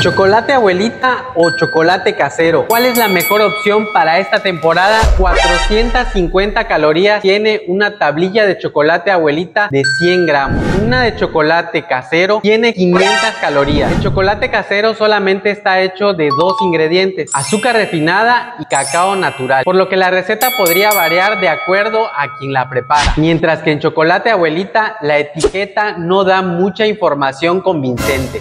¿Chocolate abuelita o chocolate casero? ¿Cuál es la mejor opción para esta temporada? 450 calorías tiene una tablilla de chocolate abuelita de 100 gramos. Una de chocolate casero tiene 500 calorías. El chocolate casero solamente está hecho de dos ingredientes, azúcar refinada y cacao natural, por lo que la receta podría variar de acuerdo a quien la prepara. Mientras que en chocolate abuelita la etiqueta no da mucha información convincente.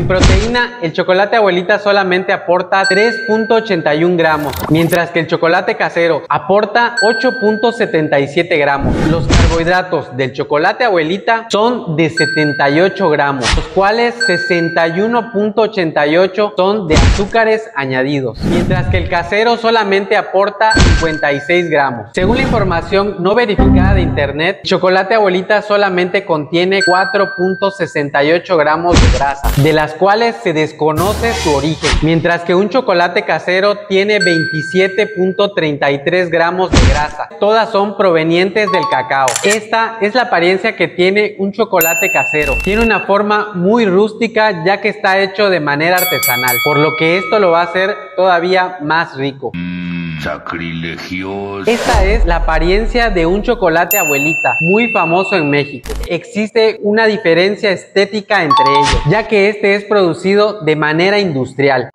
En proteína, el chocolate abuelita solamente aporta 3.81 gramos, mientras que el chocolate casero aporta 8.77 gramos. Los carbohidratos del chocolate abuelita son de 78 gramos, los cuales 61.88 son de azúcares añadidos, mientras que el casero solamente aporta 56 gramos. Según la información no verificada de internet, chocolate abuelita solamente contiene 4.68 gramos de grasa, de las cuales se desconoce su origen, mientras que un chocolate casero tiene 27.33 gramos de grasa. Todas son provenientes del cacao. Esta es la apariencia que tiene un chocolate casero. Tiene una forma muy rústica ya que está hecho de manera artesanal, por lo que esto lo va a hacer todavía más rico. Sacrilegioso. Esta es la apariencia de un chocolate abuelita, muy famoso en México. Existe una diferencia estética entre ellos, ya que este es producido de manera industrial.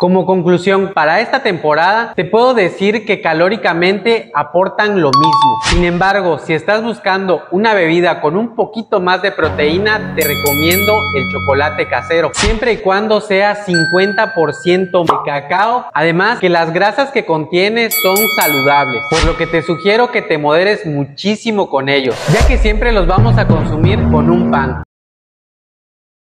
Como conclusión, para esta temporada te puedo decir que calóricamente aportan lo mismo. Sin embargo, si estás buscando una bebida con un poquito más de proteína, te recomiendo el chocolate casero, siempre y cuando sea 50% de cacao. Además, que las grasas que contiene son saludables, por lo que te sugiero que te moderes muchísimo con ellos, ya que siempre los vamos a consumir con un pan.